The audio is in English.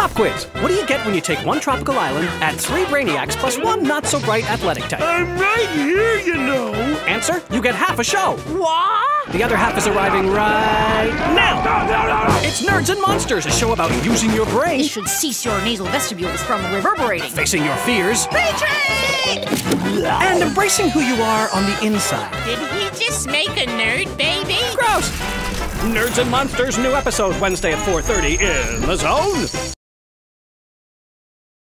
Pop quiz. What do you get when you take one tropical island, add three brainiacs, plus one not so bright athletic type? I'm right here, you know. Answer? You get half a show. What? The other half is arriving right now. No, no, no. It's Nerds and Monsters, a show about using your brain, You should cease your nasal vestibules from reverberating. facing your fears, Retreat! and embracing who you are on the inside. Did he just make a nerd baby? Gross! Nerds and Monsters new episode Wednesday at 4:30 in the zone.